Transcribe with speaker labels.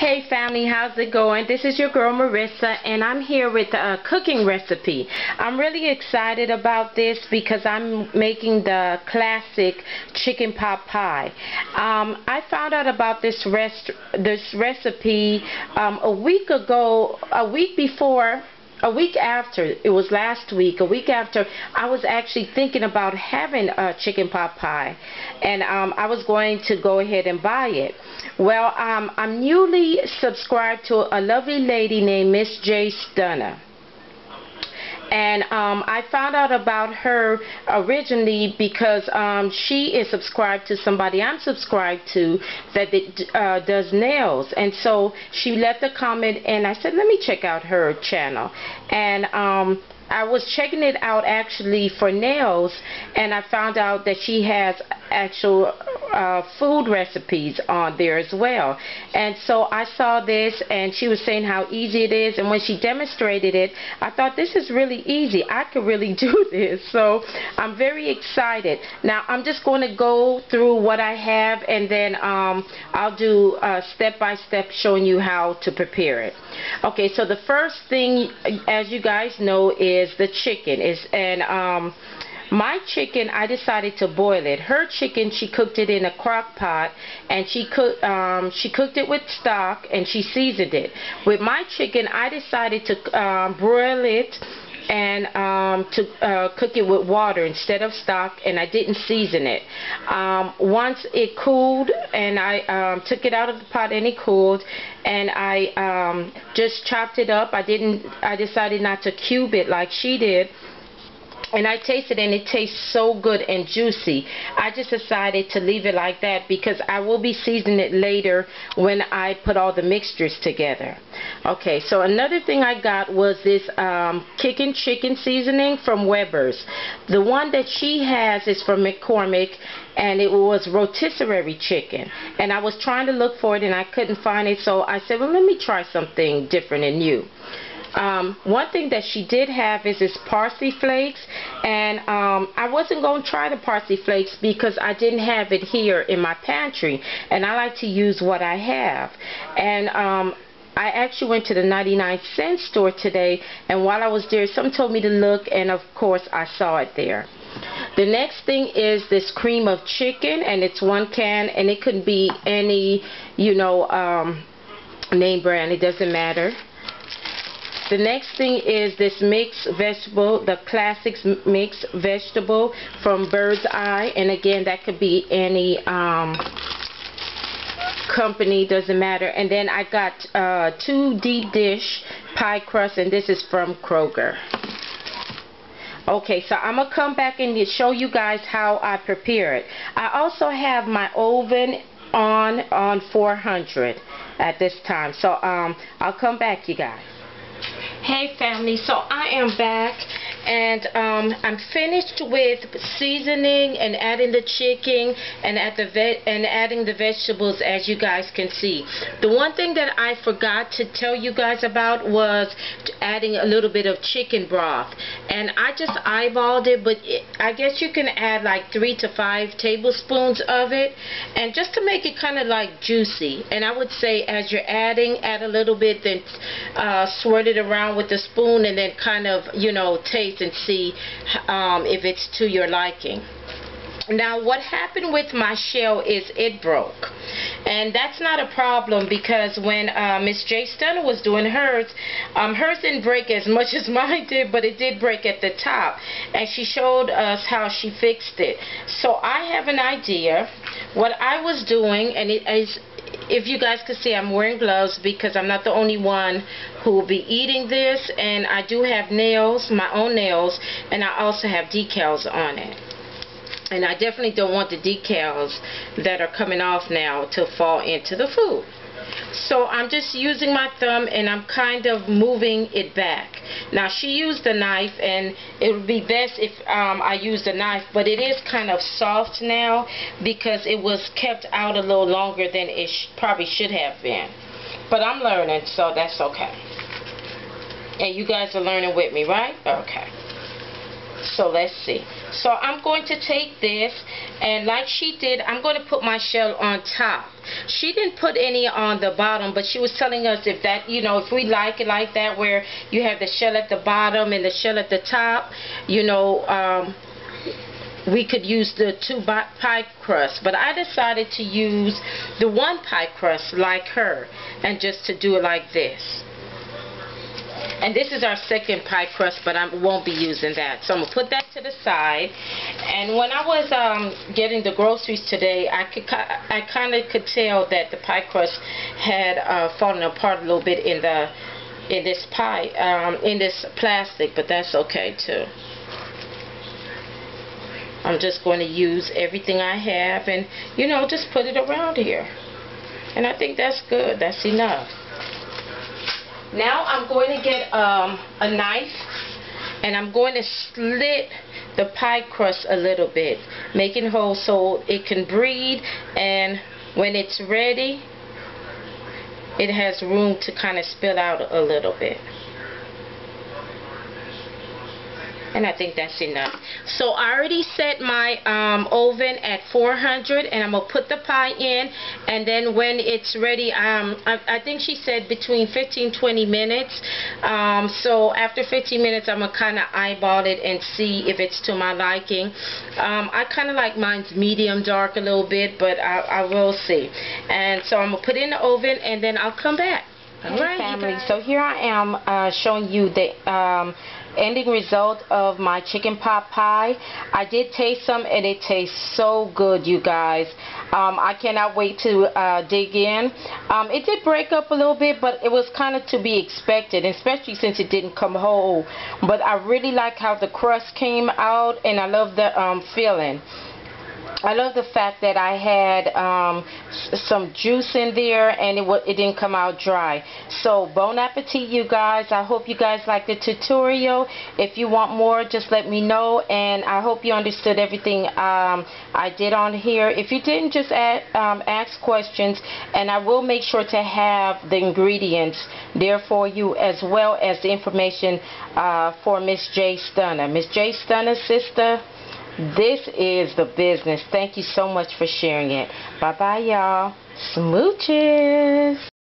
Speaker 1: Hey family, how's it going? This is your girl Marissa and I'm here with a cooking recipe. I'm really excited about this because I'm making the classic chicken pot pie. Um, I found out about this rest this recipe um, a week ago, a week before a week after, it was last week, a week after, I was actually thinking about having a chicken pot pie. And um, I was going to go ahead and buy it. Well, um, I'm newly subscribed to a lovely lady named Miss J Stunner and um, I found out about her originally because um, she is subscribed to somebody I'm subscribed to that uh, does nails. And so she left a comment and I said let me check out her channel. And um, I was checking it out actually for nails and I found out that she has actual uh, food recipes on there as well. And so I saw this and she was saying how easy it is. And when she demonstrated it I thought this is really easy. I could really do this. So I'm very excited. Now I'm just going to go through what I have and then um, I'll do step by step showing you how to prepare it. Okay so the first thing as you guys know is the chicken. Is and um my chicken, I decided to boil it. Her chicken, she cooked it in a crock pot, and she cooked um, she cooked it with stock, and she seasoned it. With my chicken, I decided to um, broil it and um, to uh, cook it with water instead of stock and I didn't season it. Um, once it cooled and I um, took it out of the pot and it cooled and I um, just chopped it up. I didn't. I decided not to cube it like she did and I tasted it and it tastes so good and juicy. I just decided to leave it like that because I will be seasoning it later when I put all the mixtures together. Okay, so another thing I got was this um, kicking chicken seasoning from Weber's. The one that she has is from McCormick and it was rotisserie chicken. And I was trying to look for it and I couldn't find it so I said, well let me try something different and new. Um, one thing that she did have is this parsley flakes and um, I wasn't going to try the parsley flakes because I didn't have it here in my pantry and I like to use what I have and um, I actually went to the 99 cent store today and while I was there someone told me to look and of course I saw it there. The next thing is this cream of chicken and it's one can and it could be any you know um, name brand it doesn't matter the next thing is this mixed vegetable, the classics mixed vegetable from Bird's Eye. And again, that could be any um, company, doesn't matter. And then I got uh, two deep dish pie crust, and this is from Kroger. Okay, so I'm going to come back and show you guys how I prepare it. I also have my oven on on 400 at this time. So um, I'll come back, you guys. Hey family, so I am back and um, I'm finished with seasoning and adding the chicken and add the and adding the vegetables as you guys can see. The one thing that I forgot to tell you guys about was adding a little bit of chicken broth. And I just eyeballed it but it, I guess you can add like three to five tablespoons of it. And just to make it kind of like juicy. And I would say as you're adding add a little bit then uh, swirl it around with the spoon and then kind of you know taste and see um, if it's to your liking. Now what happened with my shell is it broke. And that's not a problem because when uh, Miss J Stunner was doing hers, um, hers didn't break as much as mine did, but it did break at the top. And she showed us how she fixed it. So I have an idea. What I was doing, and it is if you guys can see I'm wearing gloves because I'm not the only one who will be eating this and I do have nails, my own nails, and I also have decals on it. And I definitely don't want the decals that are coming off now to fall into the food. So I'm just using my thumb and I'm kind of moving it back. Now she used a knife and it would be best if um, I used a knife but it is kind of soft now because it was kept out a little longer than it sh probably should have been. But I'm learning so that's okay. And you guys are learning with me, right? Okay. So let's see. So I'm going to take this and like she did, I'm going to put my shell on top. She didn't put any on the bottom, but she was telling us if that, you know, if we like it like that where you have the shell at the bottom and the shell at the top, you know, um, we could use the two pie crust but I decided to use the one pie crust like her and just to do it like this and this is our second pie crust, but I won't be using that. So I'm going to put that to the side. And when I was um, getting the groceries today, I could I kind of could tell that the pie crust had uh, fallen apart a little bit in the in this pie, um, in this plastic, but that's okay too. I'm just going to use everything I have and, you know, just put it around here. And I think that's good. That's enough. Now I'm going to get um, a knife and I'm going to slit the pie crust a little bit, making holes so it can breathe and when it's ready, it has room to kind of spill out a little bit. And I think that's enough. So I already set my um, oven at 400 and I'm going to put the pie in and then when it's ready, um, I, I think she said between 15 20 minutes. Um, so after 15 minutes I'm going to kind of eyeball it and see if it's to my liking. Um, I kind of like mine's medium dark a little bit but I, I will see. And so I'm going to put it in the oven and then I'll come back. Right, family. So here I am uh, showing you the um, ending result of my chicken pot pie. I did taste some and it tastes so good, you guys. Um, I cannot wait to uh, dig in. Um, it did break up a little bit, but it was kind of to be expected, especially since it didn't come whole. But I really like how the crust came out, and I love the um, filling. I love the fact that I had um, some juice in there and it, it didn't come out dry. So bon appetit you guys. I hope you guys like the tutorial. If you want more just let me know and I hope you understood everything um, I did on here. If you didn't just add, um, ask questions and I will make sure to have the ingredients there for you as well as the information uh, for Miss J Stunner. Miss J Stunner sister this is the business. Thank you so much for sharing it. Bye-bye, y'all. Smooches.